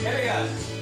Here we go.